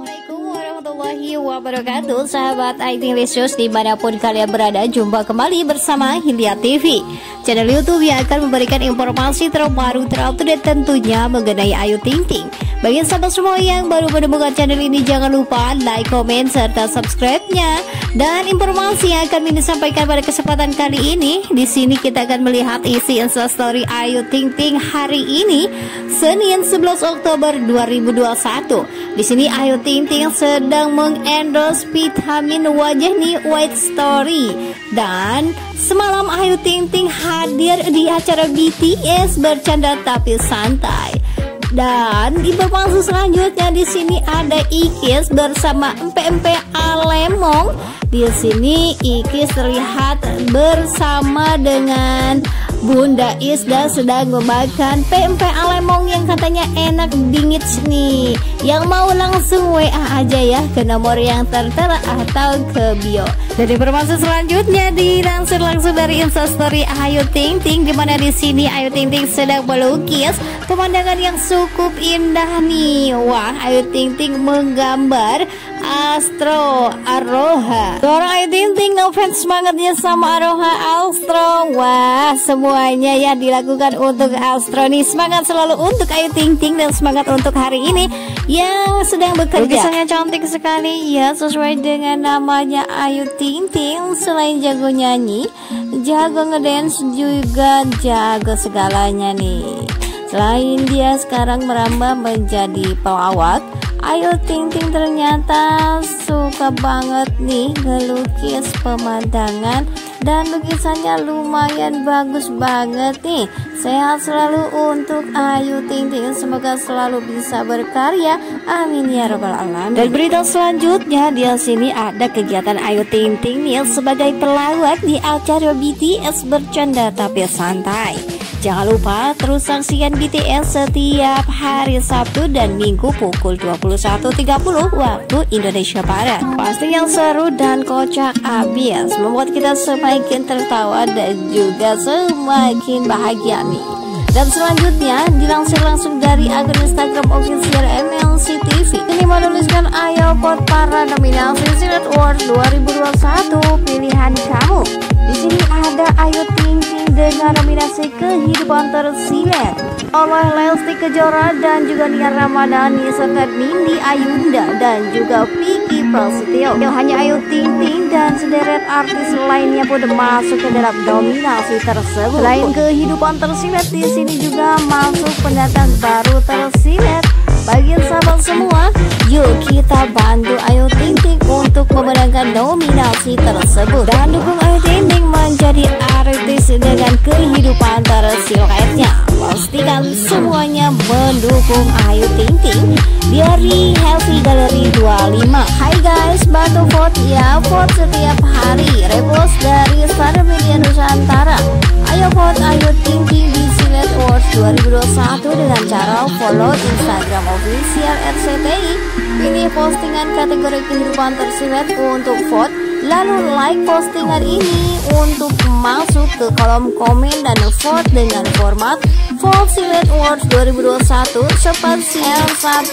Assalamualaikum warahmatullahi wabarakatuh Sahabat IT Lisius di mana pun kalian berada Jumpa kembali bersama Hilya TV Channel Youtube yang akan memberikan informasi terbaru terupdate tentunya mengenai Ayu Ting Ting bagi sahabat semua yang baru menemukan channel ini jangan lupa like, komen, serta subscribe-nya. Dan informasi yang akan ini sampaikan pada kesempatan kali ini, di sini kita akan melihat isi instastory Ayu Ting Ting hari ini, Senin 11 Oktober 2021. Di sini Ayu Ting Ting sedang mengendorse vitamin wajah nih White Story dan semalam Ayu Ting Ting hadir di acara BTS bercanda tapi santai. Dan informasi selanjutnya di sini ada Ikis bersama empe-empe Alemong. Di sini Ikis terlihat bersama dengan Bunda Isda sedang memakan pempek alemong yang katanya enak dingin nih. Yang mau langsung WA aja ya ke nomor yang tertera atau ke bio. Dan informasi selanjutnya dilansir langsung dari Instastory Ayu Ting Ting di mana di sini Ayu Ting Ting sedang melukis pemandangan yang cukup indah nih. Wah, Ayu Ting Ting menggambar Astro Aroha. Orang Ayu Ting Ting ngefans semangatnya sama Aroha Astro. Wah, semua semuanya ya dilakukan untuk Astro nih. Semangat selalu untuk Ayu Ting Ting dan semangat untuk hari ini yang sedang bekerja. Lukisannya cantik sekali. Ya sesuai dengan namanya Ayu Ting Ting. Selain jago nyanyi jago ngedance juga jago segalanya nih. Selain dia sekarang merambah menjadi pelawak Ayu Ting Ting ternyata suka banget nih ngelukis pemandangan dan lukisannya lumayan bagus banget nih. Sehat selalu untuk Ayu Ting Ting. Semoga selalu bisa berkarya. Amin ya robbal alamin. Dan berita selanjutnya di sini ada kegiatan Ayu Ting Ting nih sebagai pelawak di acara BTS bercanda tapi santai. Jangan lupa terus saksikan BTS setiap hari Sabtu dan Minggu pukul 21.30 waktu Indonesia Barat. Pasti yang seru dan kocak abis membuat kita semakin tertawa dan juga semakin bahagia nih. Dan selanjutnya dilansir langsung dari akun Instagram official MLC TV. Ini menuliskan ayo pot para nominasi Silat Award 2021 pilihan kamu. Di sini ada Ayu Ting Ting dengan nominasi kehidupan tersilet oleh Lesti Kejora dan juga Nia Ramadhani serta Nindi Ayunda dan juga Vicky Prasetyo. Hanya Ayu Ting Ting dan sederet artis lainnya pun masuk ke dalam dominasi tersebut. Selain kehidupan tersilet di sini juga masuk pendatang baru tersilet bagi sahabat semua, yuk kita bantu Ayu Ting Ting untuk memenangkan nominasi tersebut dan dukung Ayu Ting Ting menjadi artis dengan kehidupan tersiletnya. Mendukung Ayu Ting Ting dari Healthy Gallery 25. Hai guys, bantu vote ya, vote setiap hari. Repost dari Star Media Nusantara. Ayo vote Ayu Ting Ting di Silet Awards 2021 dengan cara follow Instagram official RCTI. Pilih postingan kategori kehidupan tersilet untuk vote Lalu like postingan ini untuk masuk ke kolom komen dan vote dengan format Vote Silet Award 2021 seperti L1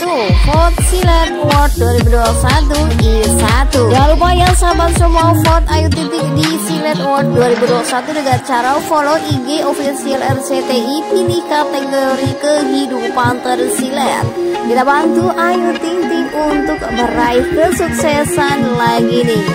Vote Silet Award 2021 I1 Jangan lupa ya sahabat semua vote Ayu Titik di Silet Award 2021 dengan cara follow IG official RCTI pilih kategori kehidupan tersilet. Kita bantu Ayu Ting Ting untuk meraih kesuksesan lagi nih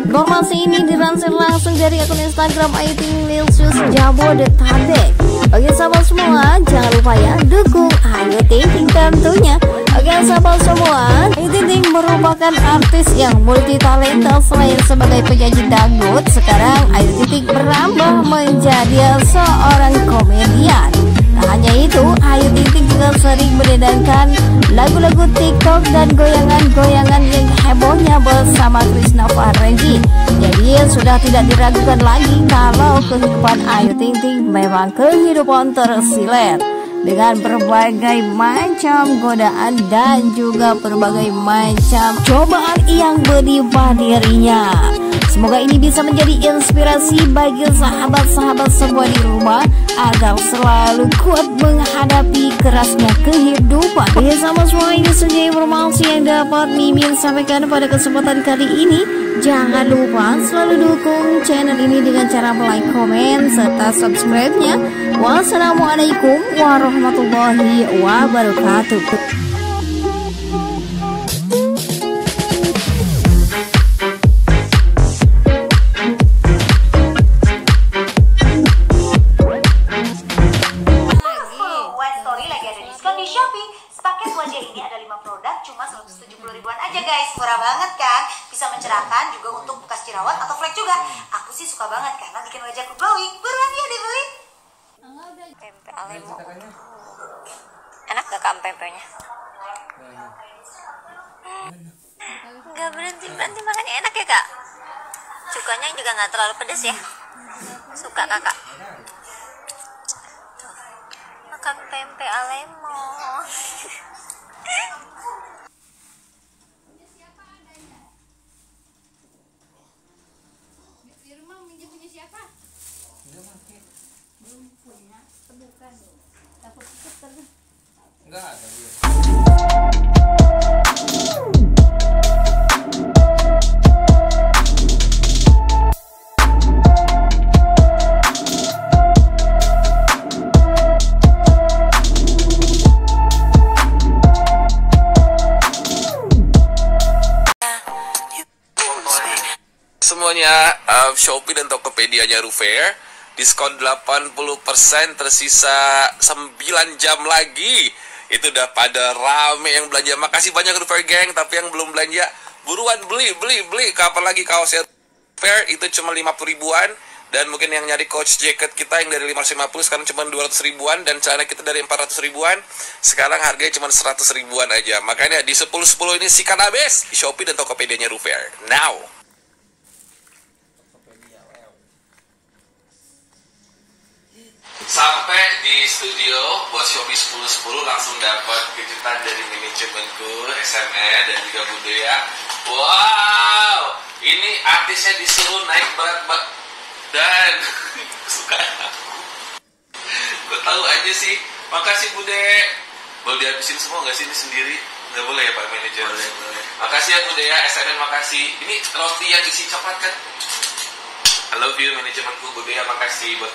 Informasi ini dilansir langsung dari akun Instagram Ayu Ting Lilsius Jabodetabek. Bagi sahabat semua, jangan lupa ya dukung Ayu Ting Ting tentunya. Oke sahabat semua, Ayu Ting merupakan artis yang multi talenta selain sebagai penyanyi dangdut. Sekarang Ayu Ting Ting berambah menjadi seorang komedian. Tak hanya itu, Ayu Ting Ting juga sering beredarkan lagu-lagu TikTok dan goyangan-goyangan yang hebohnya bersama Krisna Farenji. Jadi sudah tidak diragukan lagi kalau kehidupan Ayu Ting Ting memang kehidupan tersilet dengan berbagai macam godaan dan juga berbagai macam cobaan yang menimpa dirinya. Semoga ini bisa menjadi inspirasi bagi sahabat-sahabat semua di rumah agar selalu kuat menghadapi kerasnya kehidupan. Ya sama semua ini saja informasi yang dapat Mimin sampaikan pada kesempatan kali ini. Jangan lupa selalu dukung channel ini dengan cara like, komen, serta subscribe-nya. Wassalamualaikum warahmatullahi wabarakatuh. Banget kan? Bisa mencerahkan juga untuk bekas jerawat atau flek juga. Aku sih suka banget karena bikin wajahku glowing. Buruan ya dibeli. Pempek alemo. enak gak kan pempeknya nggak berhenti berhenti makannya enak ya kak? Cukanya juga nggak terlalu pedas ya? Suka kakak makan pempek alemo Semuanya uh, Shopee dan Tokopedia-nya Rufair diskon 80% tersisa 9 jam lagi. Itu udah pada rame yang belanja. Makasih banyak Rufair Gang tapi yang belum belanja buruan beli beli beli. Kapan lagi kaosnya Fair? Itu cuma 50 ribuan. Dan mungkin yang nyari coach jacket kita yang dari 550 sekarang cuma 200 ribuan. Dan celana kita dari 400 ribuan. Sekarang harganya cuma 100 ribuan aja. Makanya di 10-10 ini sikat habis. Di Shopee dan Tokopedia-nya Rufair now Sampai di studio buat Shopee 1010 langsung dapat kejutan dari manajemenku, SME dan juga Budaya. Wow, ini artisnya disuruh naik berat dan suka. Gue tahu aja sih. Makasih Bude. Boleh dihabisin semua nggak sih ini sendiri? Nggak boleh ya Pak Manajer? Boleh, boleh. Makasih ya Bude ya, SME makasih. Ini roti yang isi coklat kan? I love you manajemenku Budaya, makasih buat